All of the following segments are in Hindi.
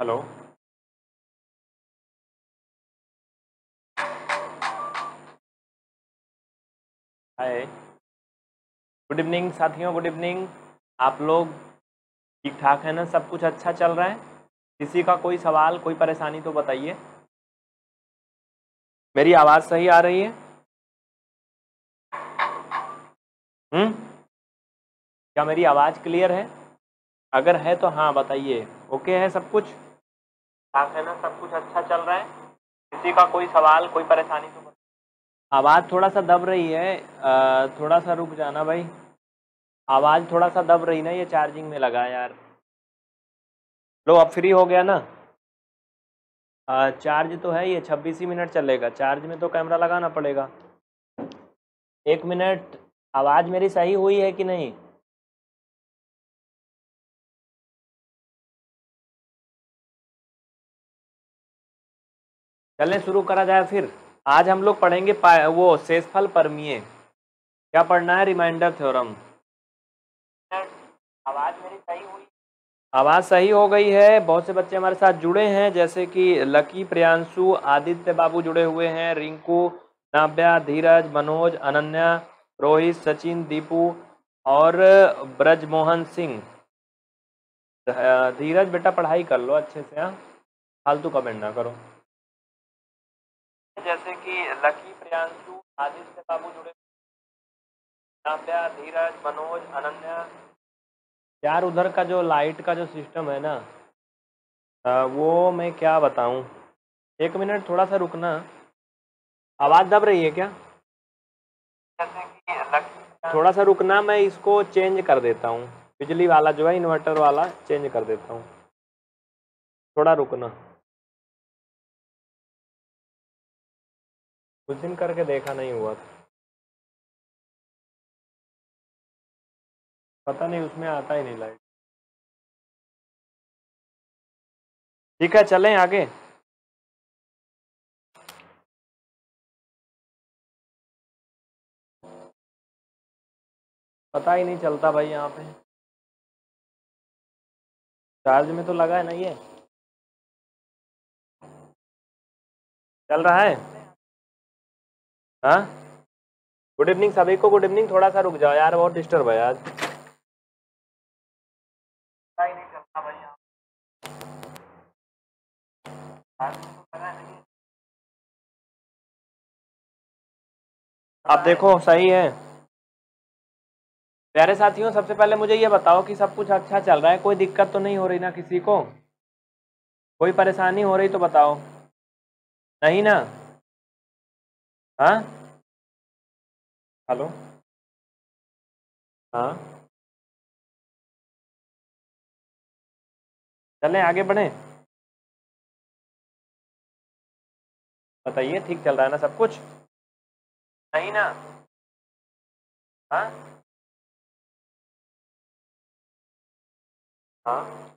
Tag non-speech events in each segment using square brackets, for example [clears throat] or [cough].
हेलो। हाय। गुड इवनिंग साथियों, गुड इवनिंग। आप लोग ठीक ठाक है ना? सब कुछ अच्छा चल रहा है? किसी का कोई सवाल, कोई परेशानी तो बताइए। मेरी आवाज़ सही आ रही है? हम्म क्या मेरी आवाज़ क्लियर है? अगर है तो हाँ बताइए। ओके है सब कुछ? ठाक है ना सब कुछ अच्छा चल रहा है। किसी का कोई सवाल कोई परेशानी तो आवाज़ थोड़ा सा दब रही है थोड़ा सा रुक जाना भाई। आवाज़ थोड़ा सा दब रही ना ये चार्जिंग में लगा यार। लो अब फ्री हो गया ना? आ, चार्ज तो है ये छब्बीस ही मिनट चलेगा। चार्ज में तो कैमरा लगाना पड़ेगा। एक मिनट आवाज़ मेरी सही हुई है कि नहीं? चलें शुरू करा जाए फिर। आज हम लोग पढ़ेंगे वो शेषफल परमीय। क्या पढ़ना है? रिमाइंडर थ्योरम आवाज़ मेरी सही हुई? आवाज़ सही हो गई है। बहुत से बच्चे हमारे साथ जुड़े हैं जैसे कि लकी प्रियांशु आदित्य बाबू जुड़े हुए हैं रिंकू नाव्या धीरज मनोज अनन्या रोहित सचिन दीपू और ब्रजमोहन सिंह। धीरज बेटा पढ़ाई कर लो अच्छे से हाँ। फालतू कमेंट ना करो। जैसे कि लकी प्रियांशु आदित्य बाबू जुड़े। धीरज मनोज अनन्या। यार उधर का जो लाइट का जो सिस्टम है ना वो मैं क्या बताऊँ? एक मिनट थोड़ा सा रुकना। आवाज़ दब रही है क्या? थोड़ा सा रुकना मैं इसको चेंज कर देता हूँ। बिजली वाला जो है इन्वर्टर वाला चेंज कर देता हूँ। थोड़ा रुकना। कुछ दिन करके देखा नहीं हुआ था। पता नहीं, उसमें आता ही नहीं लाइट ठीक है, चलें आगे। पता ही नहीं चलता भाई यहाँ पे। चार्ज में तो लगा है ना ये। चल रहा है? हाँ? गुड इवनिंग सभी को गुड इवनिंग थोड़ा सा रुक जाओ यार बहुत डिस्टर्ब है आज आप देखो सही है। प्यारे साथियों सबसे पहले मुझे ये बताओ कि सब कुछ अच्छा चल रहा है। कोई दिक्कत तो नहीं हो रही ना किसी को? कोई परेशानी हो रही तो बताओ। नहीं ना? हाँ? हेलो? हाँ? चलें, आगे बढ़ें। बताइए, ठीक चल रहा है ना सब कुछ? नहीं ना। हाँ? हाँ?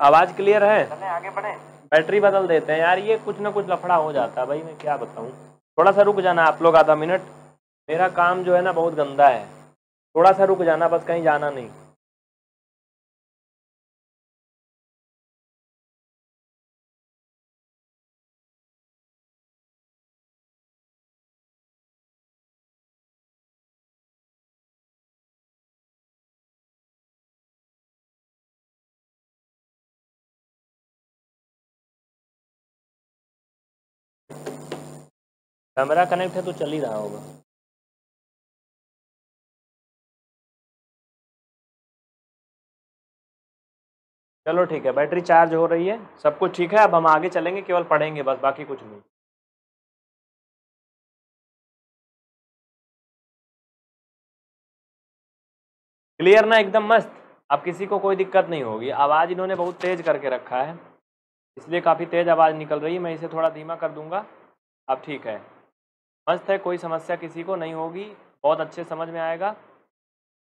आवाज़ क्लियर है? चलें, आगे बढ़े। बैटरी बदल देते हैं यार, ये कुछ ना कुछ लफड़ा हो जाता है भाई, मैं क्या बताऊँ। थोड़ा सा रुक जाना आप लोग आधा मिनट। मेरा काम जो है ना बहुत गंदा है। थोड़ा सा रुक जाना, बस कहीं जाना नहीं। कैमरा कनेक्ट है तो चल ही रहा होगा। चलो ठीक है, बैटरी चार्ज हो रही है, सब कुछ ठीक है, अब हम आगे चलेंगे, केवल पढ़ेंगे बस, बाकी कुछ नहीं। क्लियर ना? एकदम मस्त। अब किसी को कोई दिक्कत नहीं होगी। आवाज़ इन्होंने बहुत तेज़ करके रखा है। इसलिए काफ़ी तेज़ आवाज़ निकल रही है। मैं इसे थोड़ा धीमा कर दूँगा। अब ठीक है। मस्त है, कोई समस्या किसी को नहीं होगी, बहुत अच्छे समझ में आएगा।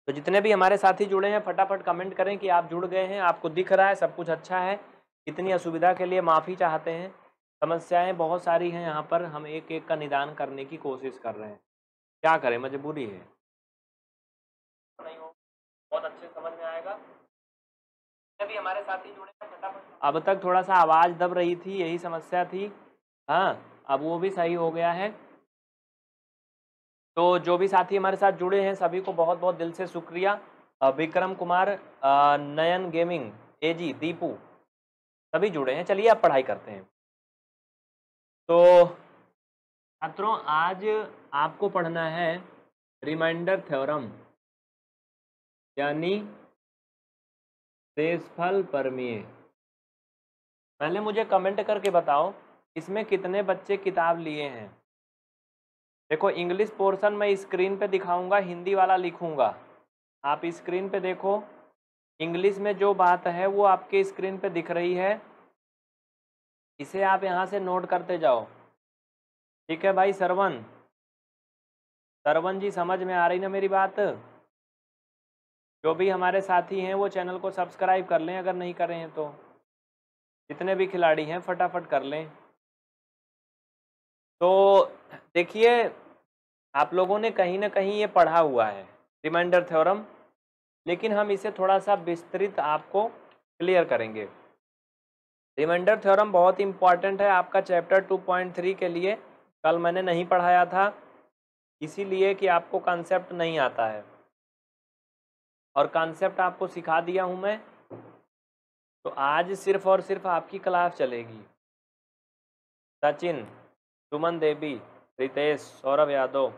तो जितने भी हमारे साथी जुड़े हैं, फटाफट कमेंट करें कि आप जुड़ गए हैं, आपको दिख रहा है, सब कुछ अच्छा है इतनी असुविधा के लिए माफ़ी चाहते हैं। समस्याएँ बहुत सारी हैं यहाँ पर, हम एक एक का निदान करने की कोशिश कर रहे हैं। क्या करें, मजबूरी है। नहीं हो बहुत अच्छे समझ में आएगा। भी हमारे साथी जुड़े हैं, फटाफट अब तक थोड़ा सा आवाज़ दब रही थी, यही समस्या थी। हाँ अब वो भी सही हो गया है। तो जो भी साथी हमारे साथ जुड़े हैं, सभी को बहुत बहुत दिल से शुक्रिया। विक्रम कुमार नयन गेमिंग एजी दीपू, सभी जुड़े हैं। चलिए आप पढ़ाई करते हैं। तो छात्रों, आज आपको पढ़ना है रिमाइंडर थ्योरम, यानी देशफल परमीय। पहले मुझे कमेंट करके बताओ, इसमें कितने बच्चे किताब लिए हैं? देखो इंग्लिश पोर्शन मैं स्क्रीन पे दिखाऊँगा, हिंदी वाला लिखूँगा। आप स्क्रीन पे देखो इंग्लिश में जो बात है, वो आपके स्क्रीन पे दिख रही है। इसे आप यहाँ से नोट करते जाओ। ठीक है भाई, सरवन। सरवन जी, समझ में आ रही ना मेरी बात? जो भी हमारे साथी हैं, वो चैनल को सब्सक्राइब कर लें, अगर नहीं करें तो। जितने भी खिलाड़ी हैं, फटाफट कर लें। तो देखिए, आप लोगों ने कहीं ना कहीं ये पढ़ा हुआ है, रिमाइंडर थ्योरम, लेकिन हम इसे थोड़ा सा विस्तृत आपको क्लियर करेंगे। रिमाइंडर थ्योरम बहुत इंपॉर्टेंट है आपका चैप्टर 2.3 के लिए, कल मैंने नहीं पढ़ाया था, इसीलिए कि आपको कॉन्सेप्ट नहीं आता है। और कॉन्सेप्ट आपको सिखा दिया हूँ मैं तो आज सिर्फ़ और सिर्फ़ आपकी क्लास चलेगी। सचिन सुमन देवी, रितेश, सौरभ यादव,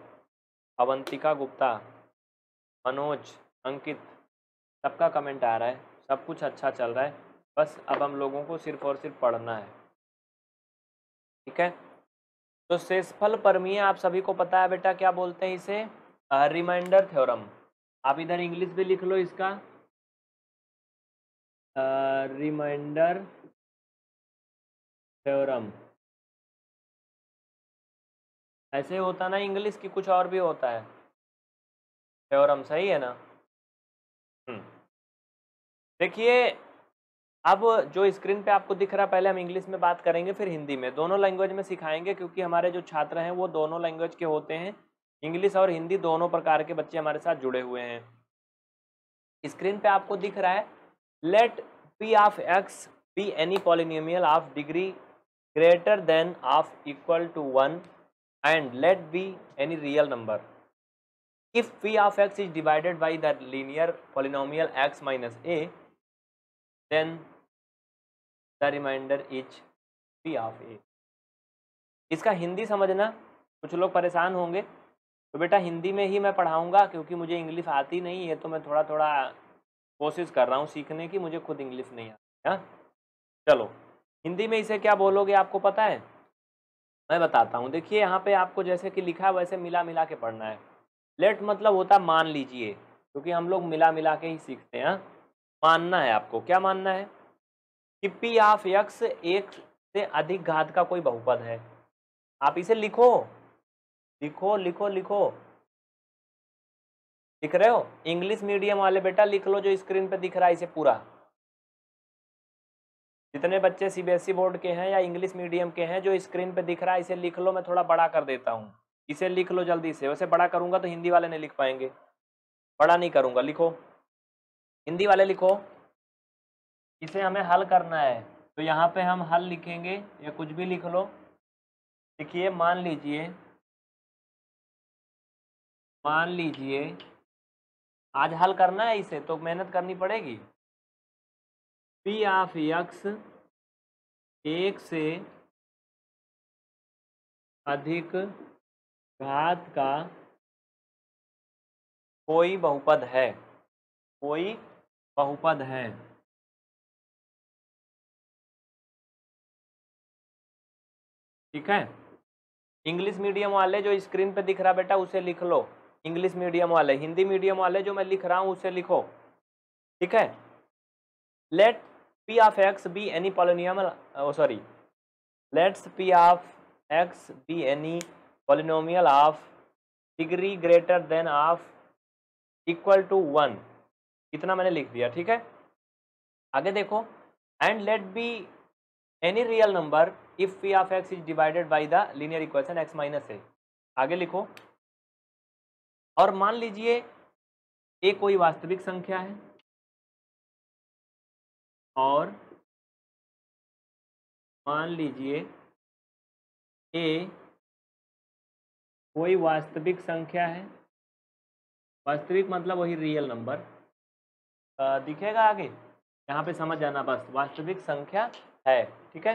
अवंतिका गुप्ता, मनोज, अंकित। सबका कमेंट आ रहा है, सब कुछ अच्छा चल रहा है, बस अब हम लोगों को सिर्फ़ और सिर्फ़ पढ़ना है। ठीक है? तो शेषफल परमीय, आप सभी को पता है बेटा क्या बोलते हैं इसे? रिमाइंडर थ्योरम आप इधर इंग्लिश भी लिख लो इसका। रिमाइंडर थ्योरम ऐसे होता ना इंग्लिश की कुछ और भी होता है। थ्योरम सही है ना। देखिए अब जो स्क्रीन पे आपको दिख रहा है पहले हम इंग्लिश में बात करेंगे फिर हिंदी में। दोनों लैंग्वेज में सिखाएँगे क्योंकि हमारे जो छात्र हैं वो दोनों लैंग्वेज के होते हैं। इंग्लिश और हिंदी दोनों प्रकार के बच्चे हमारे साथ जुड़े हुए हैं। स्क्रीन पे आपको दिख रहा है let P of X be any polynomial of degree greater than of equal to one and let be any real number if P of X is divided by the linear polynomial X minus A then the remainder is P of A इसका हिंदी समझना, कुछ लोग परेशान होंगे। तो बेटा हिंदी में ही मैं पढ़ाऊँगा, क्योंकि मुझे इंग्लिश आती नहीं है तो मैं थोड़ा थोड़ा कोशिश कर रहा हूँ सीखने की, मुझे खुद इंग्लिश नहीं आती हाँ? चलो, हिंदी में इसे क्या बोलोगे आपको पता है? मैं बताता हूँ। देखिए, यहाँ पे आपको जैसे कि लिखा है वैसे मिला मिला के पढ़ना है। लेट मतलब होता मान लीजिए, क्योंकि हम लोग मिला मिला के ही सीखते हैं हाँ? मानना है आपको। क्या मानना है? कि पी ऑफ़ यक्स एक से अधिक घात का कोई बहुपद है। आप इसे लिखो। लिखो लिखो लिखो। लिख रहे हो? इंग्लिश मीडियम वाले बेटा लिख लो जो स्क्रीन पे दिख रहा है इसे पूरा। जितने बच्चे सीबीएसई बोर्ड के हैं या इंग्लिश मीडियम के हैं, जो स्क्रीन पे दिख रहा है, इसे लिख लो, मैं थोड़ा बड़ा कर देता हूँ। इसे लिख लो जल्दी से। वैसे बड़ा करूँगा तो हिंदी वाले नहीं लिख पाएँगे। बड़ा नहीं करूँगा, लिखो। हिंदी वाले लिखो। इसे हमें हल करना है। तो यहाँ पे हम हल लिखेंगे, या कुछ भी लिख लो। लिखिए मान लीजिए। मान लीजिए। आज हल करना है इसे तो मेहनत करनी पड़ेगी। पी ऑफ़ यक्स एक से अधिक घात का कोई बहुपद है। कोई बहुपद है। ठीक है? इंग्लिश मीडियम वाले जो स्क्रीन पे दिख रहा बेटा, उसे लिख लो। इंग्लिश मीडियम वाले, हिंदी मीडियम वाले जो मैं लिख रहा हूँ, उसे लिखो। ठीक है? Let P of X be any polynomial sorry let's P of X be any polynomial of degree greater than of equal to one इतना मैंने लिख दिया, ठीक है? आगे देखो and let be any real number if P of X is divided by the linear equation X minus A आगे लिखो। और मान लीजिए ए कोई वास्तविक संख्या है। और मान लीजिए ए कोई वास्तविक संख्या है। वास्तविक मतलब वही रियल नंबर दिखेगा आगे? यहाँ पे समझ जाना बस, वास्तविक संख्या है, ठीक है?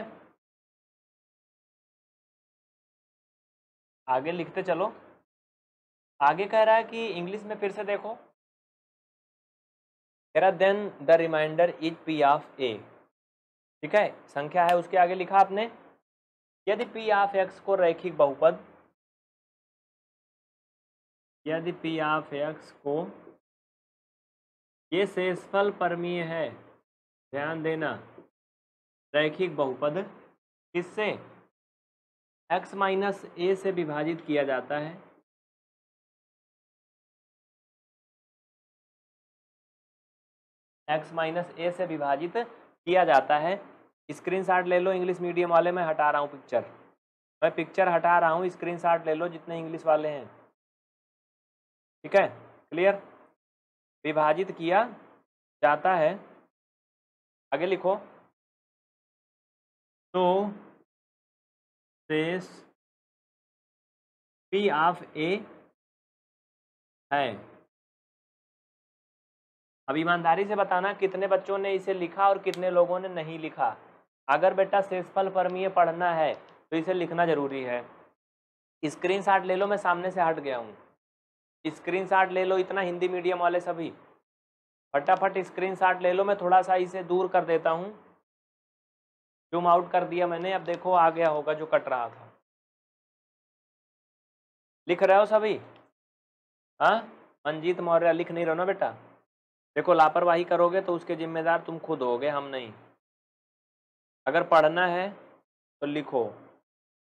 आगे लिखते चलो। आगे कह रहा है कि इंग्लिश में फिर से देखो। रहा then the remainder is P of A. ठीक है? संख्या है, उसके आगे लिखा आपने। यदि पी ऑफ़ एक्स को रैखिक बहुपद, यदि पी ऑफ़ एक्स को, ये शेषफल परमीय है, ध्यान देना, रैखिक बहुपद, किससे? x माइनस ए से विभाजित किया जाता है। X माइनस ए से विभाजित किया जाता है। स्क्रीनशॉट ले लो इंग्लिश मीडियम वाले, मैं हटा रहा हूँ पिक्चर मैं पिक्चर हटा रहा हूँ स्क्रीनशॉट ले लो, जितने इंग्लिश वाले हैं। ठीक है? क्लियर विभाजित किया जाता है। आगे लिखो। तो शेष पी ऑफ़ ए है। अब ईमानदारी से बताना कितने बच्चों ने इसे लिखा और कितने लोगों ने नहीं लिखा। अगर बेटा शेषफल परमीय पढ़ना है तो इसे लिखना ज़रूरी है। स्क्रीनशॉट ले लो, मैं सामने से हट गया हूँ। स्क्रीनशॉट ले लो, इतना हिंदी मीडियम वाले सभी। फटाफट स्क्रीनशॉट ले लो, मैं थोड़ा सा इसे दूर कर देता हूँ। जूम आउट कर दिया मैंने, अब देखो आ गया होगा जो कट रहा था। लिख रहे हो सभी? हाँ? मंजीत मौर्य, लिख नहीं रहो ना बेटा? देखो, लापरवाही करोगे तो उसके जिम्मेदार तुम खुद होगे, हम नहीं। अगर पढ़ना है तो लिखो।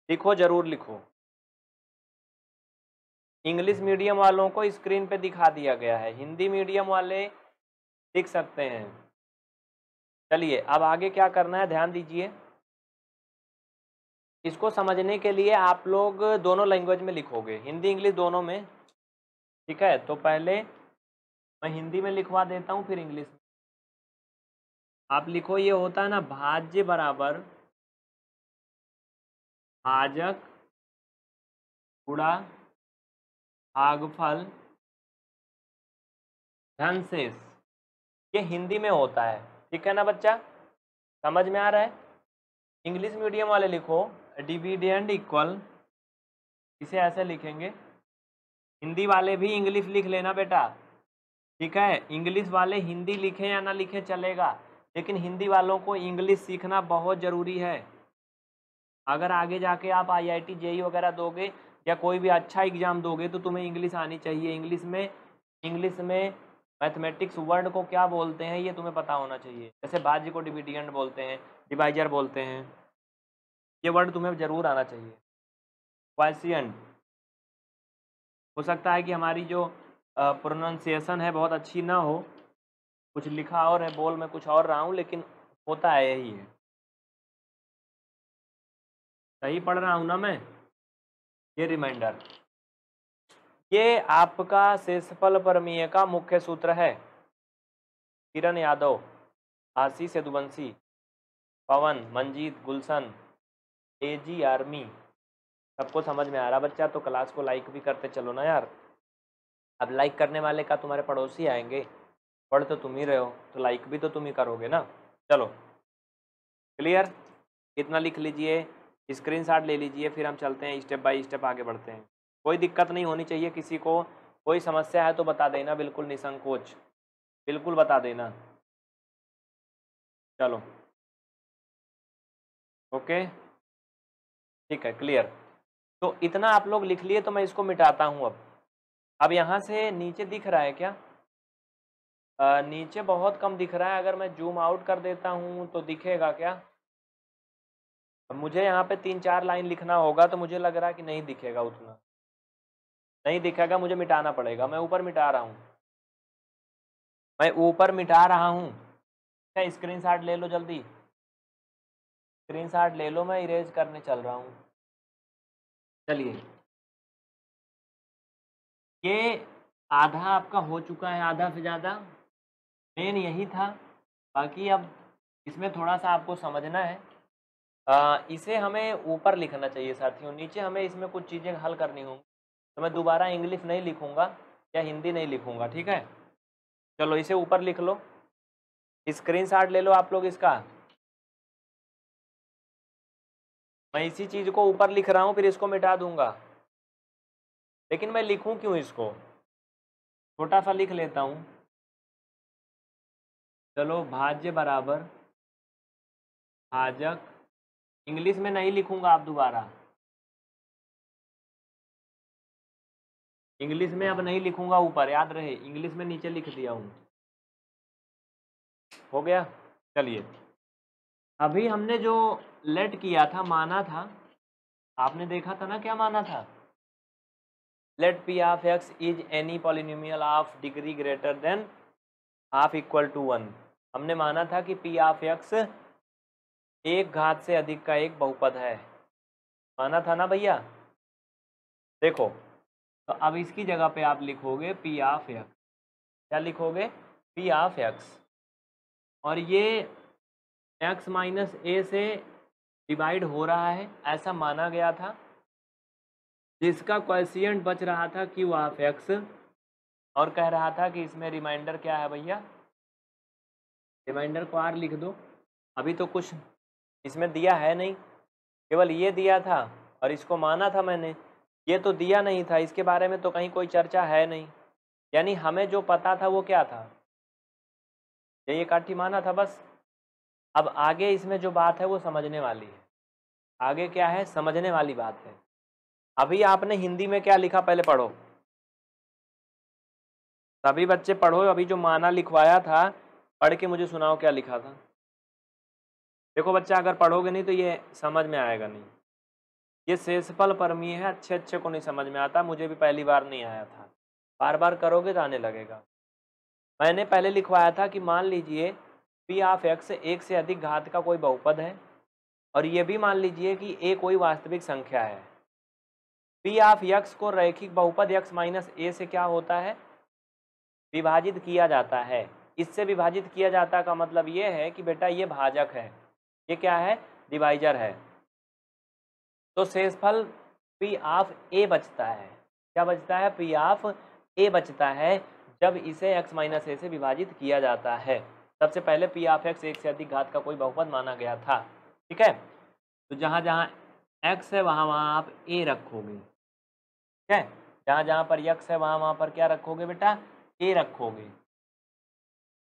लिखो, ज़रूर लिखो। इंग्लिश मीडियम वालों को स्क्रीन पे दिखा दिया गया है। हिंदी मीडियम वाले लिख सकते हैं। चलिए, अब आगे क्या करना है, ध्यान दीजिए। इसको समझने के लिए आप लोग दोनों लैंग्वेज में लिखोगे। हिंदी, इंग्लिश दोनों में। ठीक है तो पहले मैं हिंदी में लिखवा देता हूँ फिर इंग्लिश में। आप लिखो, ये होता है ना, भाज्य बराबर भाजक गुड़ा भागफल धनशेष ये हिंदी में होता है, ठीक है ना बच्चा? समझ में आ रहा है? इंग्लिश मीडियम वाले लिखो, डिविडेंड इक्वल, इसे ऐसे लिखेंगे। हिंदी वाले भी इंग्लिश लिख लेना बेटा। ठीक है? इंग्लिश वाले हिंदी लिखें या ना लिखें चलेगा, लेकिन हिंदी वालों को इंग्लिश सीखना बहुत ज़रूरी है। अगर आगे जाके आप आईआईटी जेई वगैरह दोगे या कोई भी अच्छा एग्ज़ाम दोगे तो तुम्हें इंग्लिश आनी चाहिए। इंग्लिश में इंग्लिश में मैथमेटिक्स वर्ड को क्या बोलते हैं ये तुम्हें पता होना चाहिए। जैसे भाज्य को डिविडियंट बोलते हैं डिवाइजर बोलते हैं, ये वर्ड तुम्हें ज़रूर आना चाहिए। क्वेश्चन हो सकता है कि हमारी जो प्रोनाउंसिएशन है, बहुत अच्छी ना हो। कुछ लिखा और है, बोल मैं कुछ और रहा हूँ, लेकिन होता है यही है। सही पढ़ रहा हूँ ना मैं? ये रिमाइंडर ये आपका शेषफल परमीय का मुख्य सूत्र है। Kiran Yadav Ashish Yaduvanshi Pawan Manjeet Gulshan, AG army. सबको समझ में आ रहा बच्चा तो क्लास को लाइक भी करते चलो ना यार। अब लाइक करने वाले का तुम्हारे पड़ोसी आएँगे। पढ़ तो तुम ही रहे हो तो लाइक भी तो तुम ही करोगे ना? चलो। क्लियर कितना लिख लीजिए स्क्रीनशॉट ले लीजिए, फिर हम चलते हैं स्टेप बाय स्टेप आगे बढ़ते हैं। कोई दिक्कत नहीं होनी चाहिए किसी को, कोई समस्या है तो बता देना, बिल्कुल निसंकोच। बिल्कुल बता देना। चलो। ओके? ठीक है क्लियर तो इतना आप लोग लिख लिए तो मैं इसको मिटाता हूँ अब। अब यहाँ से नीचे दिख रहा है क्या? आ, नीचे बहुत कम दिख रहा है। अगर मैं जूम आउट कर देता हूँ तो दिखेगा क्या? मुझे यहाँ पे तीन चार लाइन लिखना होगा तो मुझे लग रहा है कि नहीं दिखेगा उतना। नहीं दिखेगा मुझे मिटाना पड़ेगा। मैं ऊपर मिटा रहा हूँ। मैं ऊपर मिटा रहा हूँ। स्क्रीन शॉट ले लो जल्दी? स्क्रीन शॉट ले लो मैं इरेज करने चल रहा हूँ। चलिए। ये आधा आपका हो चुका है आधा से ज़्यादा। मेन यही था। बाकी अब इसमें थोड़ा सा आपको समझना है। आ, इसे हमें ऊपर लिखना चाहिए साथियों। नीचे हमें इसमें कुछ चीज़ें हल करनी होंगी। तो मैं दोबारा इंग्लिश नहीं लिखूँगा या हिंदी नहीं लिखूँगा ठीक है? चलो इसे ऊपर लिख लो। स्क्रीन शॉट ले लो आप लोग इसका। मैं इसी चीज़ को ऊपर लिख रहा हूँ फिर इसको मिटा दूँगा। लेकिन मैं लिखूं क्यों इसको? छोटा सा लिख लेता हूँ। चलो, भाज्य बराबर। भाजक। इंग्लिश में नहीं लिखूँगा आप दोबारा। इंग्लिश में अब नहीं लिखूँगा ऊपर, याद रहे, इंग्लिश में नीचे लिख दिया हूँ। हो गया? चलिए। अभी हमने जो लेट किया था, माना था, आपने देखा था ना क्या माना था? Let P of X is any polynomial of degree greater than half equal to one हमने माना था कि पी ऑफ़ एक्स एक घात से अधिक का एक बहुपद है। माना था ना भैया? देखो तो अब इसकी जगह पे आप लिखोगे पी ऑफ़ एक्स क्या लिखोगे? पी ऑफ़ एक्स और ये एक्स माइनस ए से डिवाइड हो रहा है, ऐसा माना गया था। जिसका क्वेश्चन बच रहा था क्यू ऑफ़ एक्स और कह रहा था कि इसमें रिमाइंडर क्या है भैया? रिमाइंडर को आर लिख दो। अभी तो कुछ इसमें दिया है नहीं। केवल ये दिया था और इसको माना था मैंने। ये तो दिया नहीं था। इसके बारे में तो कहीं कोई चर्चा है नहीं। यानी हमें जो पता था वो क्या था? ये काठी माना था बस। अब आगे इसमें जो बात है वो समझने वाली है। आगे क्या है? समझने वाली बात है। अभी आपने हिंदी में क्या लिखा पहले पढ़ो। सभी बच्चे पढ़ो, अभी जो माना लिखवाया था, पढ़ के मुझे सुनाओ क्या लिखा था। देखो बच्चा, अगर पढ़ोगे नहीं तो ये समझ में आएगा नहीं। ये शेषफल परमीय है अच्छे अच्छे को नहीं समझ में आता, मुझे भी पहली बार नहीं आया था। बार बार करोगे तो आने लगेगा। मैंने पहले लिखवाया था कि मान लीजिए पी ऑफ़ एक्स एक से अधिक घात का कोई बहुपद है, और ये भी मान लीजिए कि ए कोई वास्तविक संख्या है। पी ऑफ़ यक्स को रैखिक बहुपद यक्स माइनस ए से क्या होता है? विभाजित किया जाता है। इससे विभाजित किया जाता का मतलब ये है कि बेटा ये भाजक है। ये क्या है? डिवाइजर है। तो शेषफल पी ऑफ़ ए बचता है। क्या बचता है? पी ऑफ़ ए बचता है जब इसे x माइनस ए से विभाजित किया जाता है। सबसे पहले पी ऑफ़ एक्स एक से अधिक घात का कोई बहुपद माना गया था। ठीक है? तो जहाँ जहाँ x है वहाँ वहाँ आप a रखोगे। ठीक है? जहाँ जहाँ पर x है, वहाँ वहाँ पर क्या रखोगे बेटा? ए रखोगे।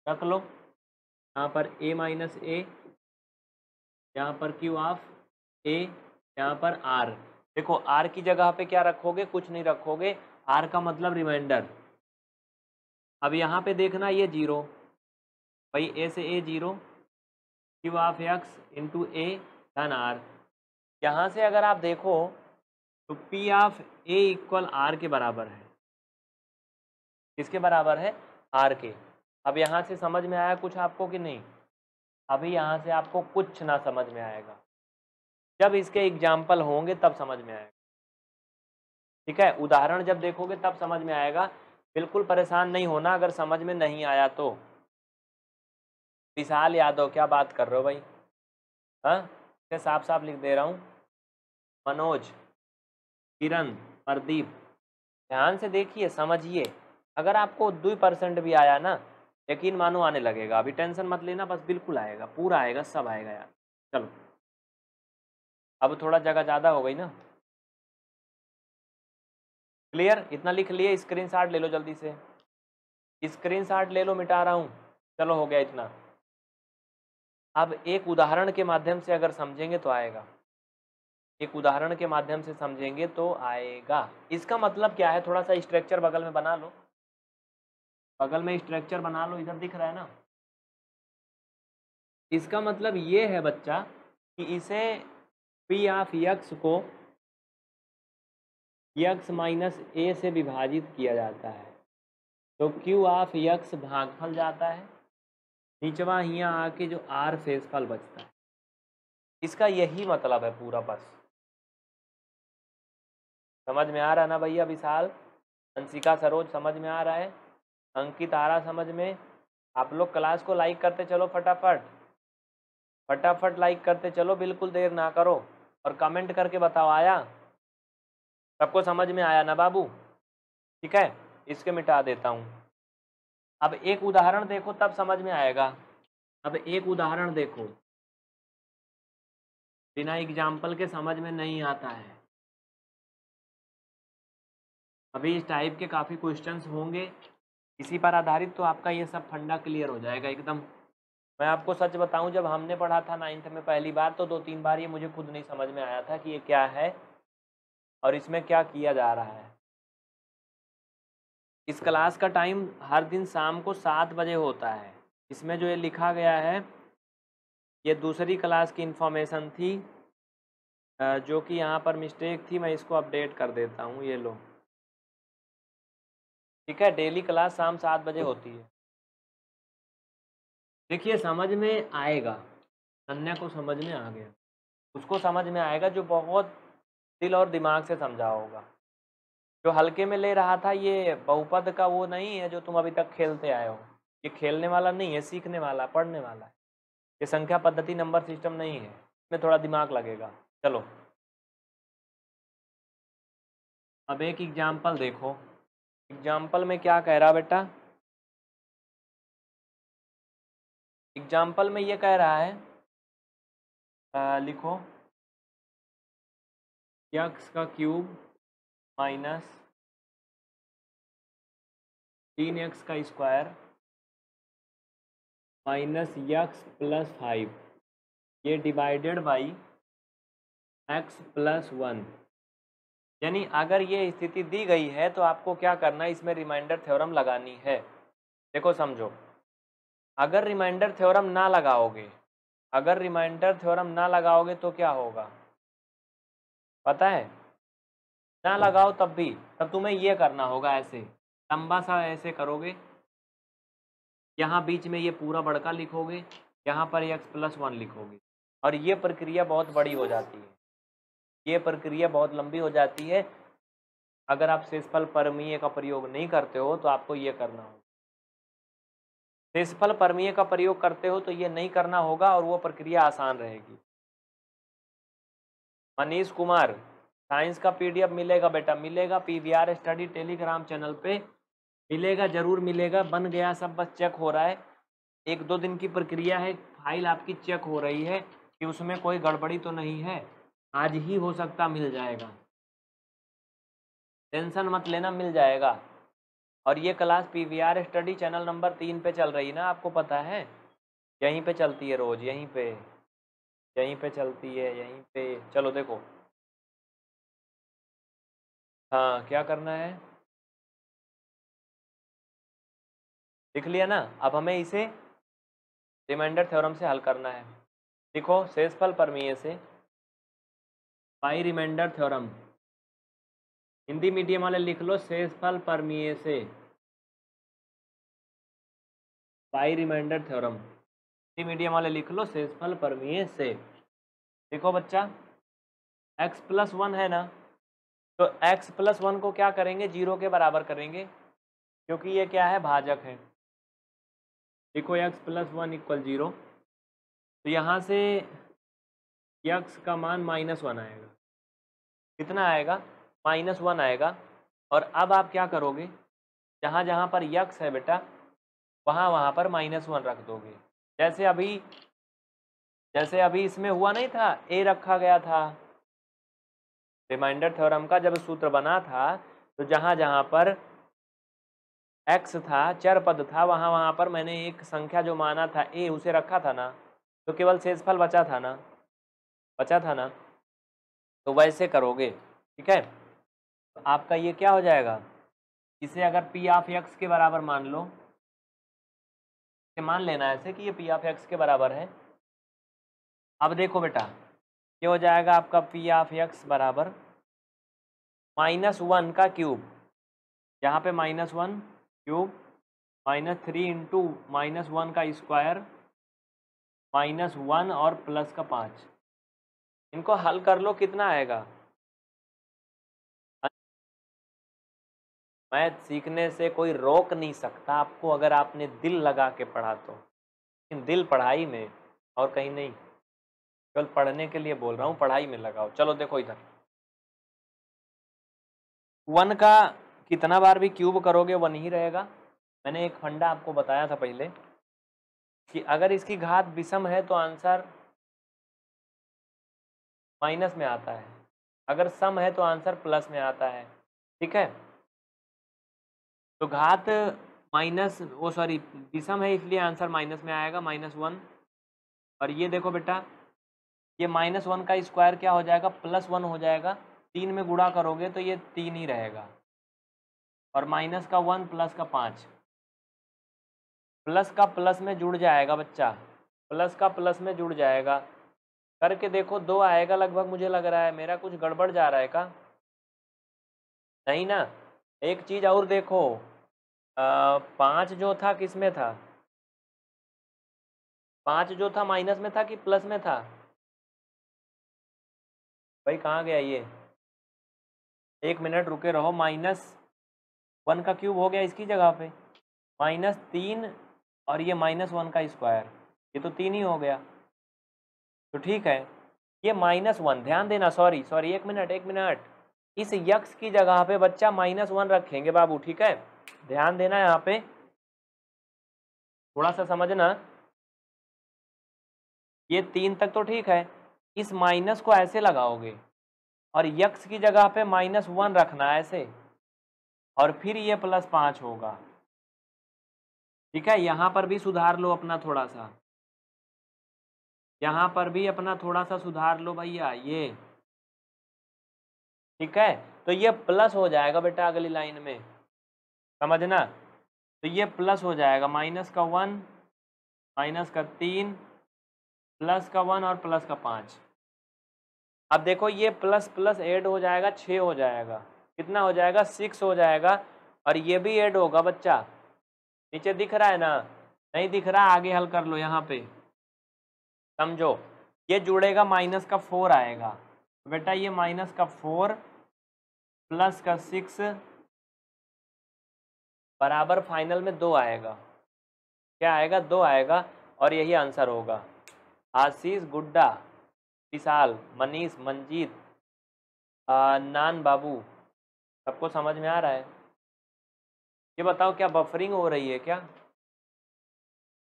रख लो। यहाँ पर ए माइनस ए यहाँ पर क्यू ऑफ़ ए यहाँ पर आर देखो आर की जगह पे क्या रखोगे? कुछ नहीं रखोगे। आर का मतलब रिमाइंडर अब यहाँ पे देखना ये ज़ीरो भाई ए से A zero Q of X into A धन आर यहाँ से अगर आप देखो तो P of A equal R के बराबर है। किसके बराबर है? आर के। अब यहाँ से समझ में आया कुछ आपको कि नहीं? अभी यहाँ से आपको कुछ ना समझ में आएगा। जब इसके एग्ज़ाम्पल होंगे तब समझ में आएगा। ठीक है? उदाहरण जब देखोगे तब समझ में आएगा। बिल्कुल परेशान नहीं होना अगर समझ में नहीं आया तो। विशाल यादव, क्या बात कर रहे हो भाई? हाँ? साफ़ साफ़ लिख दे रहा हूँ। मनोज किरण, प्रदीप। ध्यान से देखिए, समझिए। अगर आपको दो परसेंट भी आया ना, यकीन मानो आने लगेगा। अभी टेंशन मत लेना, बस बिल्कुल आएगा, पूरा आएगा, सब आएगा यार। चलो। अब थोड़ा जगह ज़्यादा हो गई ना। क्लियर? इतना लिख लिए, स्क्रीनशॉट ले लो जल्दी से। स्क्रीनशॉट ले लो, मिटा रहा हूँ। चलो, हो गया इतना। अब एक उदाहरण के माध्यम से अगर समझेंगे तो आएगा। एक उदाहरण के माध्यम से समझेंगे तो आएगा। इसका मतलब क्या है? थोड़ा सा स्ट्रक्चर बगल में बना लो। बगल में स्ट्रक्चर बना लो, इधर दिख रहा है ना? इसका मतलब ये है बच्चा कि इसे पी ऑफ़ यक्स को यक्स माइनस ए से विभाजित किया जाता है। तो क्यू ऑफ़ यक्स भागफल जाता है नीचवा यहाँ आके जो आर फेसफल बचता है। इसका यही मतलब है पूरा बस समझ में आ रहा ना भैया विशाल अंशिका सरोज, समझ में आ रहा है? अंकित आ रहा समझ में? आप लोग क्लास को लाइक करते चलो फटाफट। फटाफट लाइक करते चलो, बिल्कुल देर ना करो। और कमेंट करके बताओ, आया? सबको समझ में आया ना बाबू? ठीक है, इसके मिटा देता हूँ। अब एक उदाहरण देखो, तब समझ में आएगा। अब एक उदाहरण देखो। बिना एग्ज़ाम्पल के समझ में नहीं आता है। अभी इस टाइप के काफ़ी क्वेश्चंस होंगे। इसी पर आधारित तो आपका ये सब फंडा क्लियर हो जाएगा एकदम। मैं आपको सच बताऊँ, जब हमने पढ़ा था नाइन्थ में पहली बार तो दो तीन बार ये मुझे खुद नहीं समझ में आया था कि ये क्या है और इसमें क्या किया जा रहा है। इस क्लास का टाइम हर दिन शाम को सात बजे होता है। इसमें जो ये लिखा गया है, ये दूसरी क्लास की इन्फॉर्मेशन थी। जो कि यहाँ पर मिस्टेक थी, मैं इसको अपडेट कर देता हूँ, ये लो। ठीक है डेली क्लास शाम सात बजे होती है। देखिए, समझ में आएगा। अन्य को समझ में आ गया। उसको समझ में आएगा जो बहुत दिल और दिमाग से समझा होगा। जो हल्के में ले रहा था, ये बहुपद का वो नहीं है जो तुम अभी तक खेलते आए हो। ये खेलने वाला नहीं है, सीखने वाला, पढ़ने वाला है। ये संख्या पद्धति नंबर सिस्टम नहीं है। इसमें थोड़ा दिमाग लगेगा। चलो। अब एक एग्ज़ाम्पल देखो। एग्ज़ाम्पल में क्या कह रहा बेटा? एग्ज़ाम्पल में ये कह रहा है आ, लिखो। यक्स का क्यूब माइनस तीन एक्स का square minus X plus five ये divided by X plus one यानी अगर ये स्थिति दी गई है तो आपको क्या करना है? इसमें रिमाइंडर थ्योरम लगानी है। देखो, समझो। अगर रिमाइंडर थ्योरम ना लगाओगे, अगर रिमाइंडर थ्योरम ना लगाओगे तो क्या होगा? पता है? ना लगाओ तब भी, तब तुम्हें ये करना होगा ऐसे। लंबा सा ऐसे करोगे। यहाँ बीच में ये पूरा बड़का लिखोगे, यहाँ पर एक्स प्लस वन लिखोगे। और ये प्रक्रिया बहुत बड़ी हो जाती है। ये प्रक्रिया बहुत लंबी हो जाती है। अगर आप शेषफल परमीय का प्रयोग नहीं करते हो तो आपको ये करना होगा। शेषफल परमीय का प्रयोग करते हो तो ये नहीं करना होगा और वो प्रक्रिया आसान रहेगी। मनीष कुमार, साइंस का पीडीएफ मिलेगा बेटा, मिलेगा पीवीआर स्टडी टेलीग्राम चैनल पे। मिलेगा, ज़रूर मिलेगा, बन गया, सब बस चेक हो रहा है। एक दो दिन की प्रक्रिया है, फ़ाइल आपकी चेक हो रही है कि उसमें कोई गड़बड़ी तो नहीं है? आज ही हो सकता मिल जाएगा। टेंशन मत लेना, मिल जाएगा। और ये class PVR study channel number तीन पे चल रही ना, आपको पता है? यहीं पे चलती है रोज़, यहीं पे। यहीं पे चलती है, यहीं पे। चलो देखो। हाँ क्या करना है? लिख लिया ना, अब हमें इसे रिमाइंडर थ्योरम से हल करना है। देखो शेषफल परमीय से। पाई रिमाइंडर थ्योरम। हिंदी मीडियम वाले लिख लो, शेषफल परमीय से पाई रिमाइंडर थ्योरम। हिंदी मीडियम वाले लिख लो, शेषफल परमीय से देखो बच्चा, x प्लस वन है ना? तो x प्लस वन को क्या करेंगे? ज़ीरो के बराबर करेंगे, क्योंकि ये क्या है? भाजक है। देखो, x plus one equal zero तो यहाँ से यक्स का मान माइनस वन आएगा। कितना आएगा? माइनस वन आएगा। और अब आप क्या करोगे? जहाँ जहाँ पर यक्स है बेटा, वहाँ वहाँ पर माइनस वन रख दोगे। जैसे अभी जैसे अभी इसमें हुआ नहीं था ए रखा गया था। रिमाइंडर थ्योरम का जब सूत्र बना था तो जहाँ जहाँ पर एक्स था, चर पद था, वहाँ वहाँ पर मैंने एक संख्या जो माना था ए उसे रखा था ना तो केवल शेषफल बचा था ना। बचा था ना तो वैसे करोगे, ठीक है? तो आपका ये क्या हो जाएगा? इसे अगर पी ऑफ़ एक्स के बराबर मान लो मान लेना ऐसे कि ये पी ऑफ़ एक्स के बराबर है। अब देखो बेटा, ये हो जाएगा आपका पी ऑफ़ एक्स बराबर माइनस वन का क्यूब यहाँ पे minus one cube minus three into minus one का स्क्वायर माइनस वन और प्लस का पाँच। इनको हल कर लो, कितना आएगा? मैथ सीखने से कोई रोक नहीं सकता आपको अगर आपने दिल लगा के पढ़ा तो। लेकिन दिल पढ़ाई में और कहीं नहीं। केवल पढ़ने के लिए बोल रहा हूँ, पढ़ाई में लगाओ। चलो देखो इधर। वन का कितना बार भी क्यूब करोगे, वन ही रहेगा। मैंने एक फंडा आपको बताया था पहले कि अगर इसकी घात विषम है तो आंसर माइनस में आता है। अगर सम है तो आंसर प्लस में आता है। ठीक है? तो घात माइनस वो सॉरी, विषम है इसलिए आंसर माइनस में आएगा, माइनस वन। और ये देखो बेटा, ये माइनस वन का स्क्वायर क्या हो जाएगा? प्लस वन हो जाएगा। तीन में गुणा करोगे तो ये तीन ही रहेगा। और माइनस का वन, प्लस का पाँच। प्लस का प्लस में जुड़ जाएगा बच्चा। प्लस का प्लस में जुड़ जाएगा। करके देखो, दो आएगा लगभग मुझे लग रहा है। मेरा कुछ गड़बड़ जा रहा है का? नहीं ना? एक चीज़ और देखो। पाँच जो था किसमें था? पाँच जो था माइनस में था कि प्लस में था? भाई कहाँ गया ये? एक मिनट, रुके रहो। माइनस वन का क्यूब हो गया इसकी जगह पे। माइनस तीन और ये माइनस वन का स्क्वायर। ये तो तीन ही हो गया। तो ठीक है। ये माइनस वन ध्यान देना सॉरी सॉरी एक मिनट एक मिनट इस यक्स की जगह पे बच्चा माइनस वन रखेंगे बाबू, ठीक है? ध्यान देना यहाँ पे। थोड़ा सा समझना। ये तीन तक तो ठीक है। इस माइनस को ऐसे लगाओगे और यक्स की जगह पे माइनस वन रखना ऐसे। और फिर ये प्लस पाँच होगा। ठीक है? यहाँ पर भी सुधार लो अपना थोड़ा सा। यहाँ पर भी अपना थोड़ा सा सुधार लो भैया, ये। ठीक है? तो ये प्लस हो जाएगा बेटा अगली लाइन में। समझना? तो ये प्लस हो जाएगा, माइनस का वन, माइनस का तीन, प्लस का वन और प्लस का पाँच। अब देखो ये प्लस प्लस ऐड हो जाएगा, छः हो जाएगा। कितना हो जाएगा? सिक्स हो जाएगा और ये भी ऐड होगा बच्चा। नीचे दिख रहा है ना? नहीं दिख रहा? आगे हल कर लो यहाँ पे। समझो, ये जुड़ेगा माइनस का फोर आएगा। बेटा, ये माइनस का फोर प्लस का सिक्स बराबर फाइनल में दो आएगा। क्या आएगा? दो आएगा और यही आंसर होगा। आशीष गुड्डा, विशाल, मनीष, मंजीत नान बाबू, सबको समझ में आ रहा है? ये बताओ, क्या बफरिंग हो रही है क्या?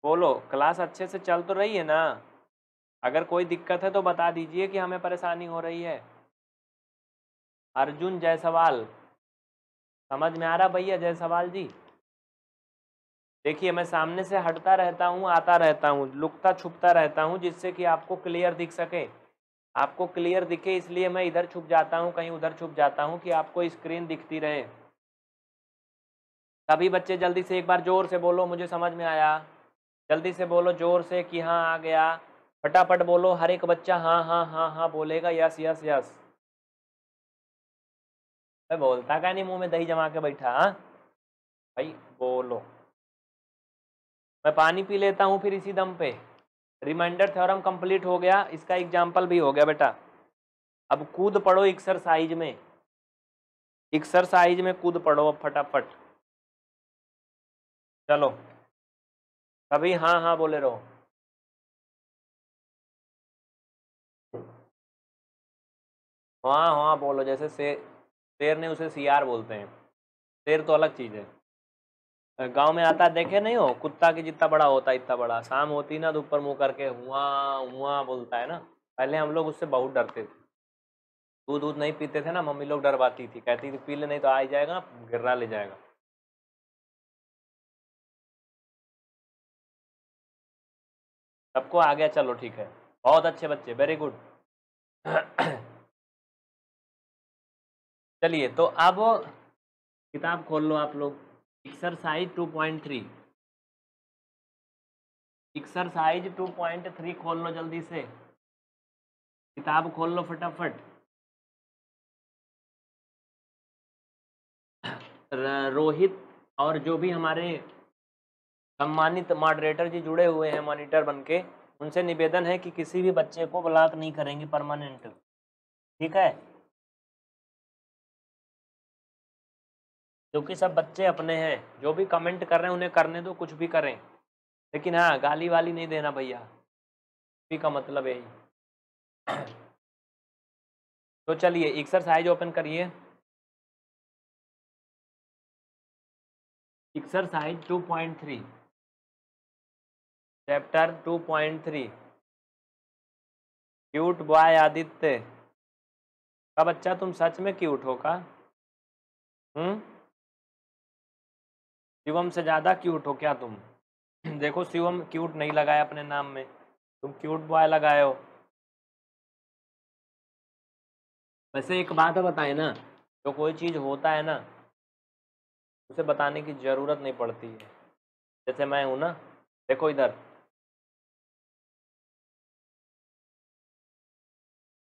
बोलो क्लास अच्छे से चल तो रही है ना? अगर कोई दिक्कत है तो बता दीजिए कि हमें परेशानी हो रही है। अर्जुन जायसवाल। समझ में आ रहा भैया जायसवाल जी? देखिए, मैं सामने से हटता रहता हूँ, आता रहता हूँ, लुकता छुपता रहता हूँ, जिससे कि आपको क्लियर दिख सके। आपको क्लियर दिखे, इसलिए मैं इधर छुप जाता हूँ, कहीं उधर छुप जाता हूँ कि आपको स्क्रीन दिखती रहे। सभी बच्चे जल्दी से एक बार ज़ोर से बोलो, मुझे समझ में आया। जल्दी से बोलो ज़ोर से कि हाँ आ गया। फटाफट बोलो, हर एक बच्चा हाँ हाँ हाँ हाँ बोलेगा यस यस यस मैं बोलता क्या नहीं, मुँह में दही जमा के बैठा हाँ? भाई, बोलो। मैं पानी पी लेता हूँ फिर इसी दम पे। रिमाइंडर थ्योरम कंप्लीट हो गया, इसका एग्ज़ाम्पल भी हो गया बेटा। अब कूद पढ़ो एक्सरसाइज में। एक्सरसाइज में कूद पढ़ो अब फटाफट। चलो। कभी हाँ हाँ बोले रहो। हाँ हाँ बोलो, जैसे से, शेर ने उसे सियार बोलते हैं। शेर तो अलग चीज़ है। गाँव में आता, देखे नहीं हो? कुत्ता की जितना बड़ा होता है इतना बड़ा। शाम होती ना तो ऊपर मुँह करके हुआ हुआ बोलता है ना? पहले हम लोग उससे बहुत डरते थे। दूध दूध नहीं पीते थे ना, मम्मी लोग डरवाती थी। कहती थी, पी ले, नहीं तो आ ही जाएगा, गिर्रा ले जाएगा। सबको आ गया चलो, ठीक है। बहुत अच्छे बच्चे वेरी गुड चलिए तो अब किताब खोल लो आप लोग। एक्सरसाइज 2.3 एक्सरसाइज 2.3 खोल लो जल्दी से। किताब खोल लो फटाफट। रोहित और जो भी हमारे सम्मानित मॉडरेटर जी जुड़े हुए हैं मॉनिटर बनके, उनसे निवेदन है कि किसी भी बच्चे को ब्लॉक नहीं करेंगे परमानेंट ठीक है? क्योंकि सब बच्चे अपने हैं। जो भी कमेंट कर रहे हैं, उन्हें करने दो, कुछ भी करें। लेकिन हाँ गाली वाली नहीं देना भैया। भी का मतलब यही। तो चलिए एक्सरसाइज ओपन करिए। Exercise 2.3 chapter 2.3 cute boy Aditya का बच्चा तुम सच में क्यूट हो का हम्म? शिवम से ज़्यादा क्यूट हो क्या तुम? [clears throat] देखो शिवम क्यूट नहीं लगाया अपने नाम में। तुम क्यूट बॉय लगाए हो। वैसे एक बात बताए ना, जो कोई चीज़ होता है ना, उसे बताने की ज़रूरत नहीं पड़ती है। जैसे मैं हूँ ना, देखो इधर।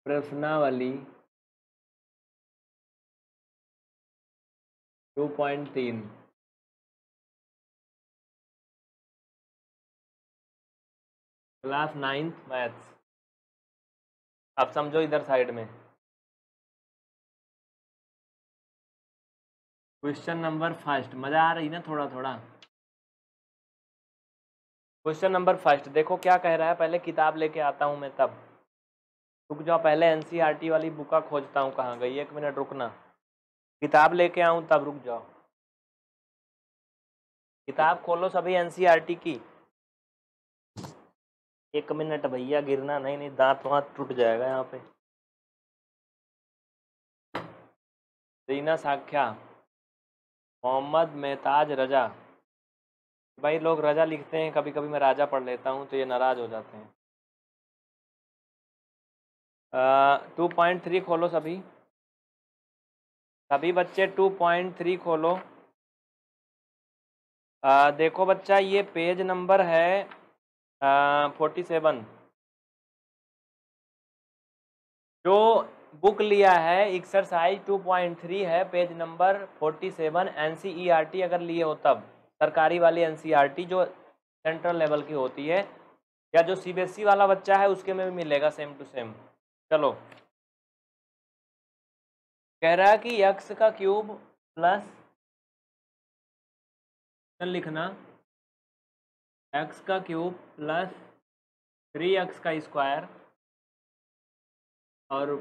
प्रश्नावली टू पॉइंट तीन। Class ninth maths. अब समझो इधर साइड में। Question number first. मज़ा आ रही ना थोड़ा थोड़ा क्वेश्चन नंबर फ़र्स्ट। देखो क्या कह रहा है। पहले किताब लेके आता हूँ मैं तब। रुक जाओ, पहले एनसीईआरटी वाली बुका खोजता हूँ कहाँ गई। एक मिनट रुकना। किताब लेके आऊँ तब रुक जाओ। किताब खोलो सभी एनसीईआरटी की। एक मिनट भैया गिरना नहीं नहीं दांत वाँत टूट जाएगा यहाँ पे। रीना साख्या मोहम्मद मेहताज रजा। भाई लोग रजा लिखते हैं कभी कभी मैं राजा पढ़ लेता हूँ तो ये नाराज़ हो जाते हैं। टू पॉइंट थ्री खोलो सभी। सभी बच्चे टू पॉइंट थ्री खोलो। आ, देखो बच्चा ये पेज नंबर है फोर्टी सेवन जो बुक लिया है एक्सरसाइज 2.3 है पेज नंबर 47 एनसीईआरटी अगर लिए हो तब, सरकारी वाली एनसीईआरटी जो सेंट्रल लेवल की होती है, या जो सीबीएसई वाला बच्चा है, उसके में भी मिलेगा सेम टू सेम चलो। कह रहा है कि यक्स का क्यूब प्लस लिखना। एक्स का क्यूब प्लस थ्री एक्स का स्क्वायर और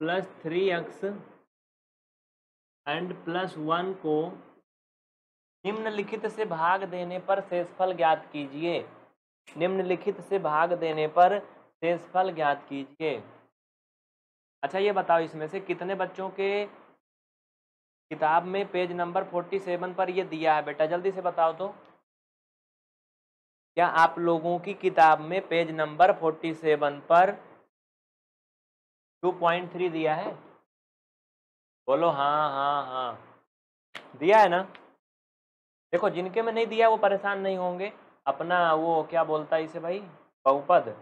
plus three X and plus one को निम्नलिखित से भाग देने पर शेषफल ज्ञात कीजिए। निम्नलिखित से भाग देने पर शेषफल ज्ञात कीजिए। अच्छा ये बताओ इसमें से कितने बच्चों के किताब में पेज नंबर फोर्टी सेवन पर ये दिया है बेटा? जल्दी से बताओ तो। क्या आप लोगों की किताब में पेज नंबर फोर्टी सेवन पर टू पॉइंट थ्री दिया है? बोलो हाँ हाँ हाँ। दिया है ना? देखो, जिनके में नहीं दिया वो परेशान नहीं होंगे। अपना वो क्या बोलता है इसे भाई? बहुपद।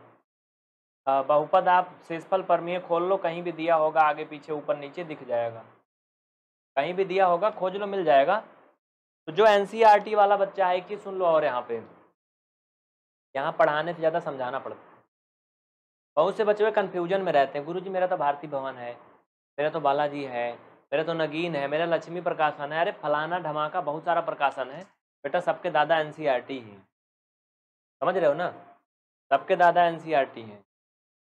बहुपद आप शेषफल परमीय खोल लो, कहीं भी दिया होगा, आगे, पीछे, ऊपर, नीचे दिख जाएगा। कहीं भी दिया होगा, खोज लो, मिल जाएगा। तो जो एनसीईआरटी वाला बच्चा है कि सुन लो और यहाँ पे। यहाँ पढ़ाने से ज़्यादा समझाना पड़ता है। बहुत से बच्चे कन्फ्यूज़न में रहते हैं। गुरु जी मेरा तो भारती भवन है, मेरा तो बालाजी है, मेरा तो नगीन है, मेरा लक्ष्मी प्रकाशन है। अरे, फलाना धमाका बहुत सारा प्रकाशन है। बेटा, सबके दादा एन ही। समझ रहे हो ना? सबके दादा एन सी आर टी हैं।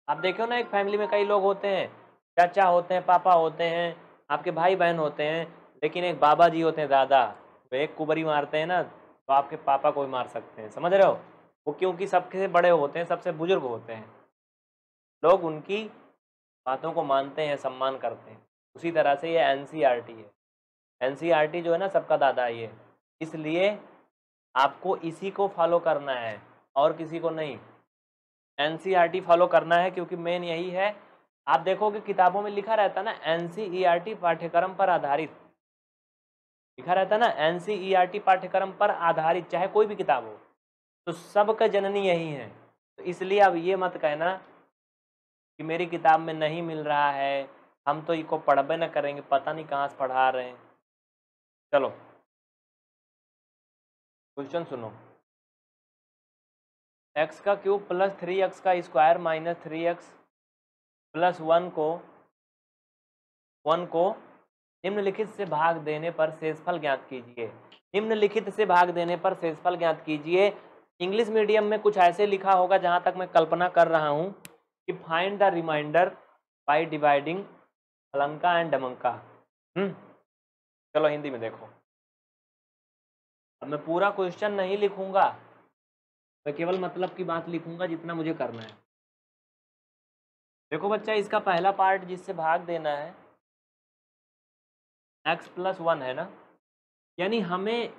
आप देखो ना, एक फैमिली में कई लोग होते हैं। चाचा होते हैं, पापा होते हैं, आपके भाई बहन होते हैं, लेकिन एक बाबा जी होते हैं, दादा। वो एक कुबरी मारते हैं ना तो आपके पापा को भी मार सकते हैं। समझ रहे हो? वो क्योंकि सबसे बड़े होते हैं, सबसे बुज़ुर्ग होते हैं। लोग उनकी बातों को मानते हैं, सम्मान करते हैं। उसी तरह से ये एन है। एन जो है ना, सबका दादा ये। इसलिए आपको इसी को फॉलो करना है, और किसी को नहीं। एन फॉलो करना है, क्योंकि मेन यही है। आप देखोगे किताबों में लिखा रहता है ना एनसीईआरटी पाठ्यक्रम पर आधारित। लिखा रहता है ना एनसीईआरटी पाठ्यक्रम पर आधारित, चाहे कोई भी किताब हो। तो सबका जननी यही है। तो इसलिए अब ये मत कहना कि मेरी किताब में नहीं मिल रहा है, हम तो इसको पढ़बे ना करेंगे, पता नहीं कहाँ से पढ़ा रहे हैं। चलो। क्वेश्चन सुनो। एक्स का क्यूब प्लस थ्री एक्स का square minus three X plus one को वन को निम्नलिखित से भाग देने पर शेषफल ज्ञात कीजिए। निम्नलिखित से भाग देने पर शेषफल ज्ञात कीजिए। इंग्लिश मीडियम में कुछ ऐसे लिखा होगा जहाँ तक मैं कल्पना कर रहा हूँ कि find the remainder by dividing अलंका and डमंका। हम्म चलो हिंदी में देखो। अब मैं पूरा क्वेश्चन नहीं लिखूँगा। मैं केवल मतलब की बात लिखूँगा जितना मुझे करना है। देखो बच्चा, इसका पहला पार्ट जिससे भाग देना है एक्स प्लस वन है ना? यानी हमें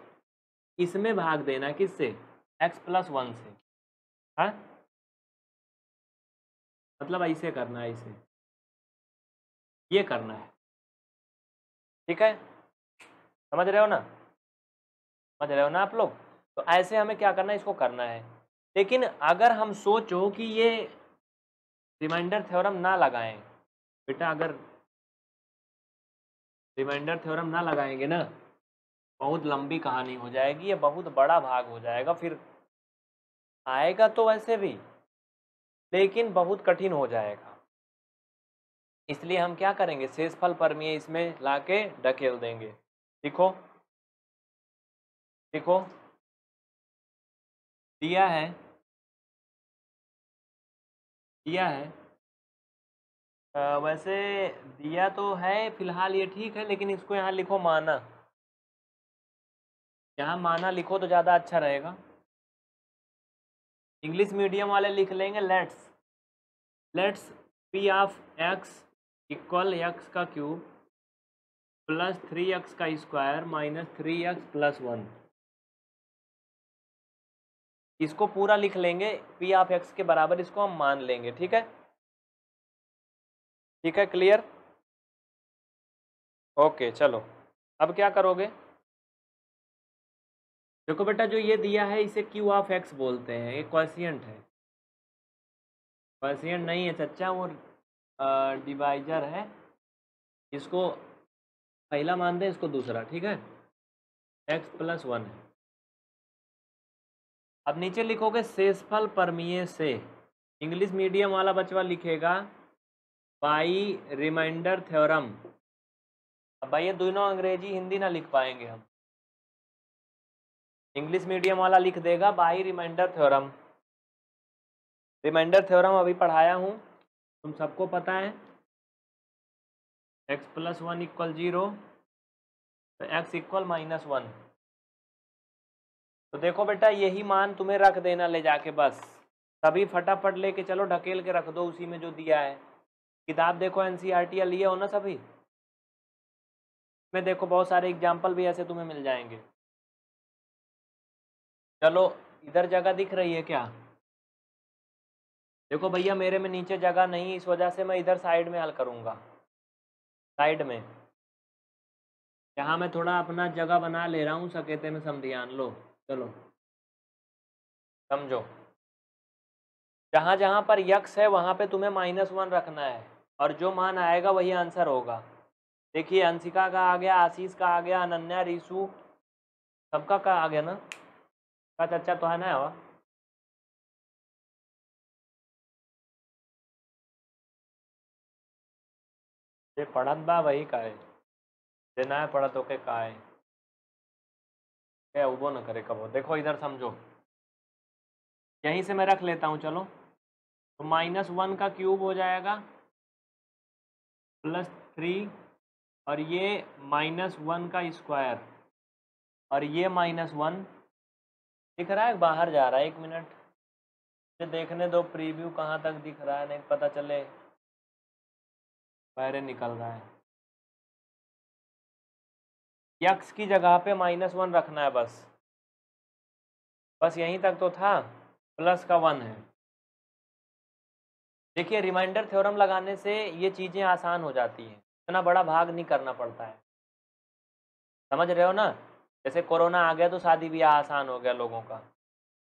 इसमें भाग देना किससे? एक्स प्लस वन से। हाँ? मतलब ऐसे करना है इसे ये करना है। ठीक है? समझ रहे हो ना? समझ रहे हो ना आप लोग? तो ऐसे हमें क्या करना है, इसको करना है। लेकिन अगर हम सोचो कि ये रिमाइंडर थ्योरम ना लगाएँ, बेटा अगर रिमाइंडर थ्योरम ना लगाएँगे ना बहुत लंबी कहानी हो जाएगी ये बहुत बड़ा भाग हो जाएगा फिर आएगा तो वैसे भी लेकिन बहुत कठिन हो जाएगा। इसलिए हम क्या करेंगे? शेषफल परमीय इसमें लाके ढकेल देंगे। देखो। देखो। दिया है। दिया है। आ, वैसे दिया तो है फ़िलहाल ये ठीक है लेकिन इसको यहाँ लिखो माना। यहाँ माना लिखो तो ज़्यादा अच्छा रहेगा। इंग्लिश मीडियम वाले लिख लेंगे let's let's P of X equal X का क्यूब प्लस थ्री एक्स का square minus three X plus one इसको पूरा लिख लेंगे पी ऑफ़ एक्स के बराबर इसको हम मान लेंगे, ठीक है? ठीक है क्लियर ओके चलो। अब क्या करोगे? देखो बेटा, जो ये दिया है, इसे क्यू ऑफ़ एक्स बोलते हैं। ये क्वेश्चन है। क्वेश्चन नहीं है चच्चा वो डिवाइजर है। इसको पहला मान दें, इसको दूसरा, ठीक है? एक्स प्लस वन है। अब नीचे लिखोगे, शेषफल परमीय से। इंग्लिश मीडियम वाला बचवा लिखेगा बाई रिमाइंडर थ्योरम अब भाई, ये दोनों अंग्रेज़ी, हिंदी ना लिख पाएँगे हम। इंग्लिश मीडियम वाला लिख देगा, by remainder theorem. Remainder theorem अभी पढ़ाया हूँ, तुम सबको पता है। X plus one equal zero तो एक्स इक्वल माइनस वन तो देखो बेटा, यही मान तुम्हें रख देना ले जाके बस। तभी फटाफट लेके चलो, ढकेल के रख दो, उसी में जो दिया है। किताब देखो एन सी टी लिए हो ना सभी? में देखो, बहुत सारे एग्ज़ाम्पल भी ऐसे तुम्हें मिल जाएँगे। चलो, इधर जगह दिख रही है क्या? देखो भैया, मेरे में नीचे जगह नहीं, इस वजह से मैं इधर साइड में हल करूँगा। साइड में। यहाँ मैं थोड़ा अपना जगह बना ले रहा हूँ, सकेते में समझियान। लो, चलो। समझो। जहाँ जहाँ पर यक्स है, वहाँ पे तुम्हें माइनस वन रखना है। और जो मान आएगा, वही आंसर होगा। देखिए, अंशिका का आ गया, आशीष का आ गया, अनन्या रिशु सबका का आ गया ना? का चर्चा तो है ना हवा ये पढ़त बा वही का है देना है पढ़त ओके है क्या उबो न करे कबो देखो इधर समझो यहीं से मैं रख लेता हूँ चलो तो माइनस वन का क्यूब हो जाएगा प्लस थ्री और ये माइनस वन का स्क्वायर और ये माइनस वन दिख रहा है? बाहर जा रहा है, एक मिनट। देखने दो, प्रीव्यू कहाँ तक दिख रहा है, नहीं पता चले। पैरे निकल रहा है। यक्स की जगह पे माइनस वन रखना है बस। बस यहीं तक तो था, प्लस का वन है। देखिए, रिमाइंडर थ्योरम लगाने से ये चीज़ें आसान हो जाती हैं। इतना बड़ा भाग नहीं करना पड़ता है। समझ रहे हो ना? जैसे कोरोना आ गया तो शादी ब्याह आसान हो गया लोगों का।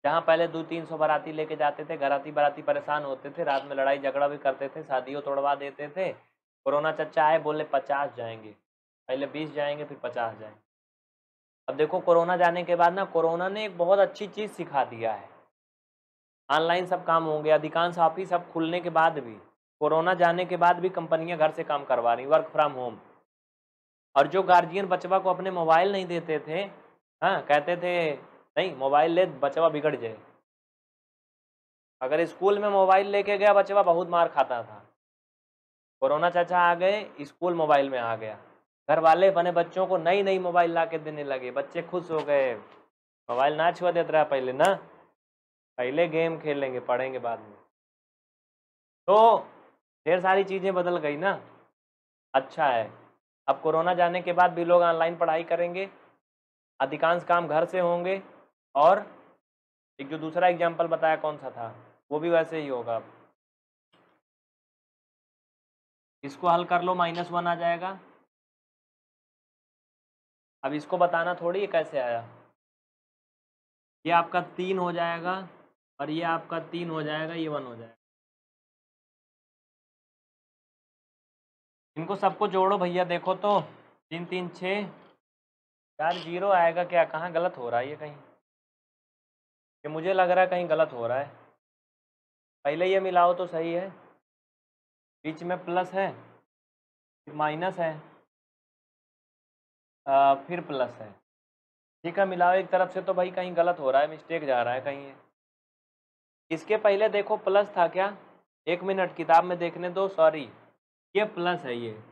जहाँ पहले दो तीन सौ बाराती लेके जाते थे, घराती बाराती परेशान होते थे, रात में लड़ाई झगड़ा भी करते थे, शादियों तोड़वा देते थे, कोरोना चच्चा आए, बोले पचास जाएँगे। पहले बीस जाएँगे, फिर पचास जाएँगे। अब देखो कोरोना जाने के बाद ना, कोरोना ने एक बहुत अच्छी चीज़ सिखा दिया है। ऑनलाइन सब काम होंगे अधिकांश ऑफ़िस अब खुलने के बाद भी, कोरोना जाने के बाद भी कंपनियाँ घर से काम करवा रही वर्क फ्रॉम होम। और जो गार्जियन बचवा को अपने मोबाइल नहीं देते थे हाँ कहते थे, नहीं मोबाइल ले, बचवा बिगड़ जाए। अगर स्कूल में मोबाइल लेके गया, बचवा बहुत मार खाता था। कोरोना चाचा आ गए, स्कूल मोबाइल में आ गया। घर वाले बने बच्चों को नई नई मोबाइल ला के देने लगे। बच्चे खुश हो गए। मोबाइल ना छुआ देता रहा पहले, ना? पहले गेम खेलेंगे, पढ़ेंगे बाद में। तो ढेर सारी चीज़ें बदल गई ना? अच्छा है। अब कोरोना जाने के बाद भी लोग ऑनलाइन पढ़ाई करेंगे। अधिकांश काम घर से होंगे और एक जो दूसरा एग्ज़ाम्पल बताया कौन सा था, वो भी वैसे ही होगा। इसको हल कर लो माइनस वन आ जाएगा। अब इसको बताना थोड़ी कैसे आया। ये आपका तीन हो जाएगा और ये आपका तीन हो जाएगा, ये वन हो जाएगा। इनको सबको जोड़ो भैया देखो तो। तीन तीन छः यार ज़ीरो आएगा क्या? कहाँ गलत हो रहा है ये कहीं? ये मुझे लग रहा है कहीं गलत हो रहा है। पहले ये मिलाओ तो सही है। बीच में प्लस है फिर माइनस है आ, फिर प्लस है। ठीक है मिलाओ एक तरफ़ से तो भाई कहीं गलत हो रहा है मिस्टेक जा रहा है कहीं है। इसके पहले देखो प्लस था क्या? एक मिनट किताब में देखने दो सॉरी ये प्लस है ये।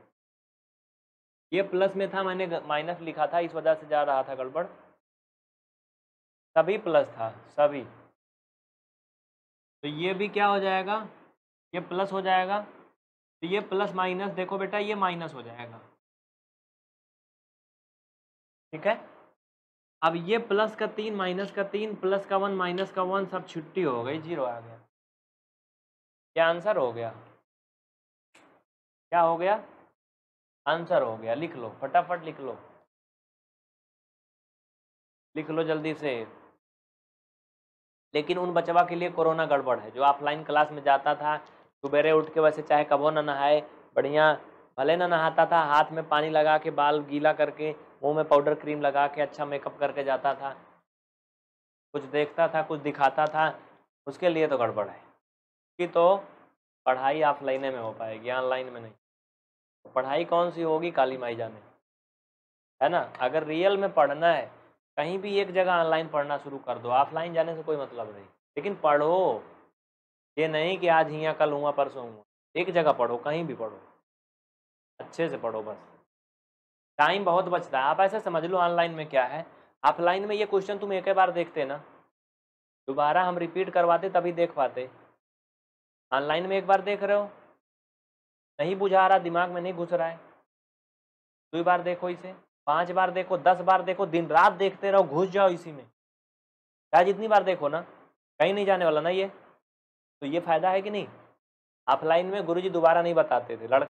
ये प्लस में था, मैंने माइनस लिखा था, इस वजह से जा रहा था गड़बड़। सभी प्लस था, सभी। तो ये भी क्या हो जाएगा? ये प्लस हो जाएगा। तो ये प्लस माइनस, देखो बेटा, ये माइनस हो जाएगा। ठीक है? अब ये प्लस का तीन, माइनस का तीन, प्लस का वन, माइनस का वन, सब छुट्टी हो गई, ज़ीरो आ गया। क्या आंसर हो गया? क्या हो गया? आंसर हो गया। लिख लो, फटाफट लिख लो। लिख लो जल्दी से। लेकिन उन बचवा के लिए कोरोना गड़बड़ है। जो ऑफलाइन क्लास में जाता था, सुबेरे उठ के वैसे चाहे कबो ना नहाए, बढ़िया, भले ना नहाता था, हाथ में पानी लगा के, बाल गीला करके, मुँह में पाउडर क्रीम लगा के अच्छा मेकअप करके जाता था। कुछ देखता था, कुछ दिखाता था, उसके लिए तो गड़बड़ है। कि तो पढ़ाई ऑफलाइन में हो पाएगी ऑनलाइन में नहीं। पढ़ाई कौन सी होगी काली माई जाने है ना? अगर रियल में पढ़ना है, कहीं भी एक जगह ऑनलाइन पढ़ना शुरू कर दो। ऑफलाइन जाने से कोई मतलब नहीं। लेकिन पढ़ो। ये नहीं कि आज हिया कल हुआ, परसों हुआ। एक जगह पढ़ो, कहीं भी पढ़ो। अच्छे से पढ़ो बस। टाइम बहुत बचता है। आप ऐसा समझ लो ऑनलाइन में क्या है। ऑफलाइन में ये क्वेश्चन तुम एक ही बार देखते ना। दोबारा हम रिपीट करवाते तभी देख पाते। ऑनलाइन में एक बार देख रहे हो। नहीं बुझा रहा, दिमाग में नहीं घुस रहा है। दो बार देखो इसे, पाँच बार देखो, दस बार देखो, दिन रात देखते रहो, घुस जाओ इसी में। चाहे जितनी बार देखो ना, कहीं नहीं जाने वाला ना ये। तो ये फ़ायदा है कि नहीं? ऑफलाइन में गुरुजी दोबारा नहीं बताते थे, लड़के